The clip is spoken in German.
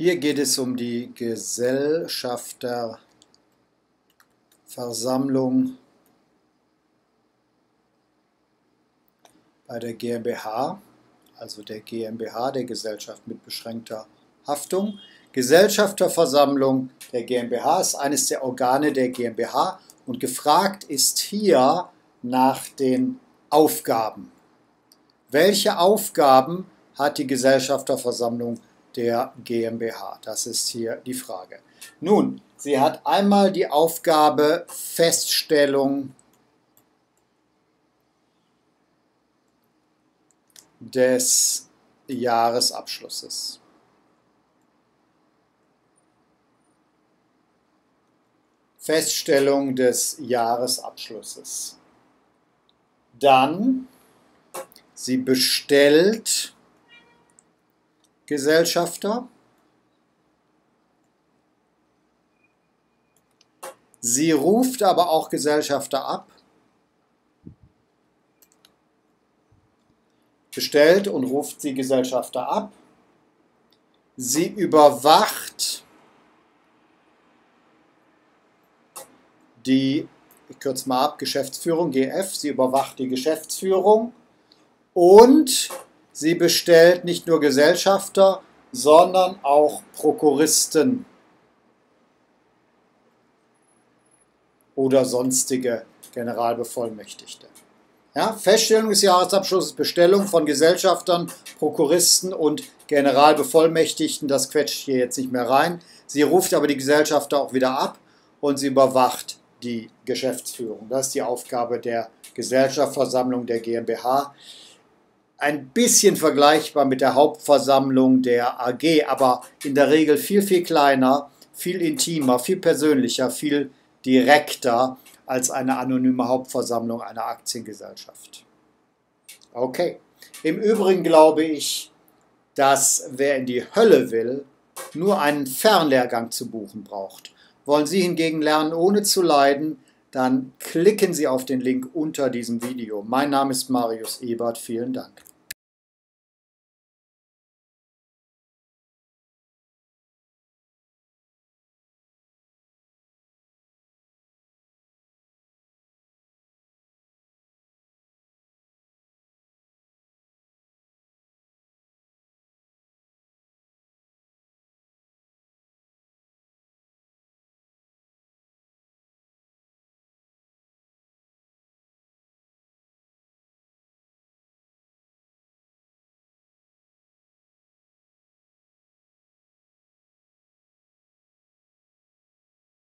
Hier geht es um die Gesellschafterversammlung bei der GmbH, also der GmbH, der Gesellschaft mit beschränkter Haftung. Gesellschafterversammlung der GmbH ist eines der Organe der GmbH und gefragt ist hier nach den Aufgaben. Welche Aufgaben hat die Gesellschafterversammlung der GmbH? Das ist hier die Frage. Nun, sie hat einmal die Aufgabe Feststellung des Jahresabschlusses. Feststellung des Jahresabschlusses. Dann, sie bestellt Gesellschafter. Sie ruft aber auch Gesellschafter ab. Bestellt und ruft sie Gesellschafter ab. Sie überwacht die, ich kürze mal ab, Geschäftsführung, GF. Sie überwacht die Geschäftsführung und Sie bestellt nicht nur Gesellschafter, sondern auch Prokuristen oder sonstige Generalbevollmächtigte. Ja, Feststellung des Jahresabschlusses, Bestellung von Gesellschaftern, Prokuristen und Generalbevollmächtigten, das quetscht hier jetzt nicht mehr rein. Sie ruft aber die Gesellschafter auch wieder ab und sie überwacht die Geschäftsführung. Das ist die Aufgabe der Gesellschaftsversammlung der GmbH ein bisschen vergleichbar mit der Hauptversammlung der AG, aber in der Regel viel, viel kleiner, viel intimer, viel persönlicher, viel direkter als eine anonyme Hauptversammlung einer Aktiengesellschaft. Okay. Im Übrigen glaube ich, dass wer in die Hölle will, nur einen Fernlehrgang zu buchen braucht. Wollen Sie hingegen lernen, ohne zu leiden, dann klicken Sie auf den Link unter diesem Video. Mein Name ist Marius Ebert. Vielen Dank.